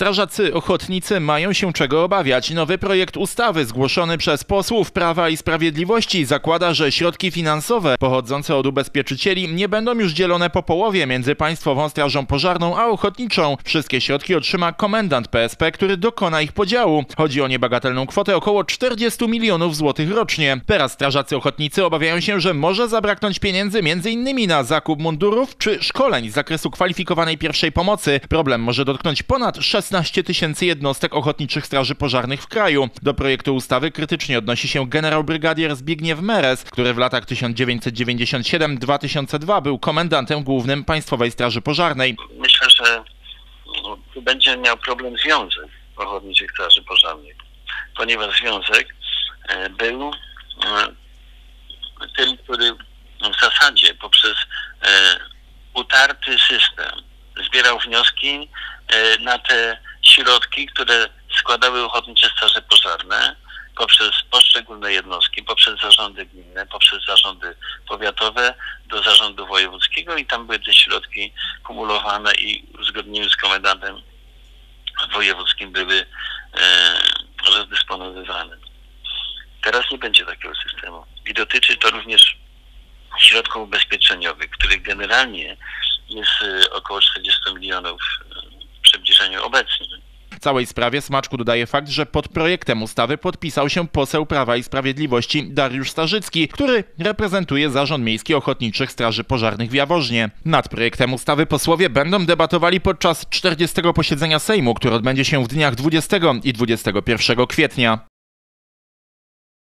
Strażacy ochotnicy mają się czego obawiać. Nowy projekt ustawy zgłoszony przez posłów Prawa i Sprawiedliwości zakłada, że środki finansowe pochodzące od ubezpieczycieli nie będą już dzielone po połowie między Państwową Strażą Pożarną a ochotniczą. Wszystkie środki otrzyma komendant PSP, który dokona ich podziału. Chodzi o niebagatelną kwotę około 40 milionów złotych rocznie. Teraz strażacy ochotnicy obawiają się, że może zabraknąć pieniędzy m.in. na zakup mundurów czy szkoleń z zakresu kwalifikowanej pierwszej pomocy. Problem może dotknąć ponad 16 tysięcy jednostek ochotniczych straży pożarnych w kraju. Do projektu ustawy krytycznie odnosi się generał brygadier Zbigniew Meres, który w latach 1997-2002 był komendantem głównym Państwowej Straży Pożarnej. myślę, że no, będzie miał problem Związek Ochotniczych Straży Pożarnych, ponieważ Związek e, był e, tym, który w zasadzie poprzez e, utarty system zbierał wnioski e, na te środki, które składały Ochotnicze Straże Pożarne poprzez poszczególne jednostki, poprzez zarządy gminne, poprzez zarządy powiatowe do zarządu wojewódzkiego i tam były te środki kumulowane i uzgodnieniem z komendantem wojewódzkim były e, rozdysponowywane. Teraz nie będzie takiego systemu i dotyczy to również środków ubezpieczeniowych, których generalnie jest e, około 40 milionów e, w przybliżeniu obecnym. Całej sprawie smaczku dodaje fakt, że pod projektem ustawy podpisał się poseł Prawa i Sprawiedliwości Dariusz Starzycki, który reprezentuje Zarząd Miejski Ochotniczych Straży Pożarnych w Jaworznie. Nad projektem ustawy posłowie będą debatowali podczas 40. posiedzenia Sejmu, które odbędzie się w dniach 20 i 21 kwietnia.